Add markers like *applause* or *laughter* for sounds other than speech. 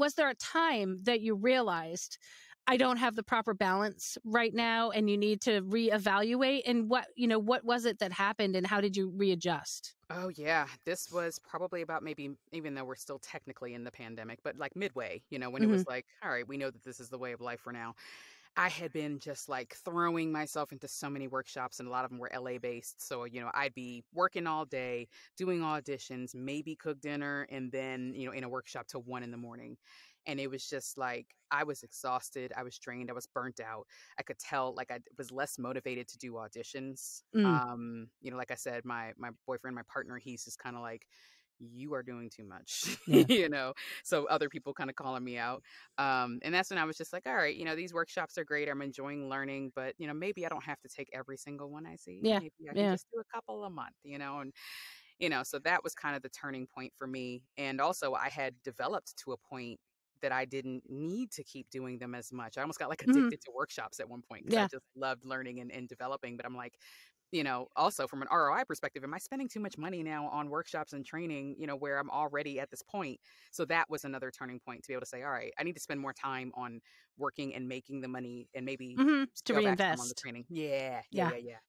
was there a time that you realized I don't have the proper balance right now and you need to reevaluate and what you know what was it that happened and how did you readjust? Oh yeah, this was probably about maybe even though we're still technically in the pandemic, but like midway, you know, when mm-hmm. it was like, all right, we know that this is the way of life for now. I had been just like throwing myself into so many workshops, and a lot of them were LA based. So, you know, I'd be working all day, doing auditions, maybe cook dinner, and then, you know, in a workshop till one in the morning. And it was just like I was exhausted, I was drained, I was burnt out. I could tell like I was less motivated to do auditions. Mm. Um, you know, like I said, my my boyfriend, my partner, he's just kind of like, you are doing too much *laughs* yeah. you know so other people kind of calling me out um, and that's when i was just like all right you know these workshops are great i'm enjoying learning but you know maybe i don't have to take every single one i see yeah maybe i can yeah. just do a couple a month you know and you know so that was kind of the turning point for me and also i had developed to a point that I didn't need to keep doing them as much. I almost got like mm-hmm. addicted mm-hmm. to workshops at one point because yeah. I just loved learning and, and developing. But I'm like, you know, also from an ROI perspective, am I spending too much money now on workshops and training, you know, where I'm already at this point? So that was another turning point to be able to say, all right, I need to spend more time on working and making the money and maybe mm-hmm. to reinvest on the training. Yeah, yeah, yeah, yeah.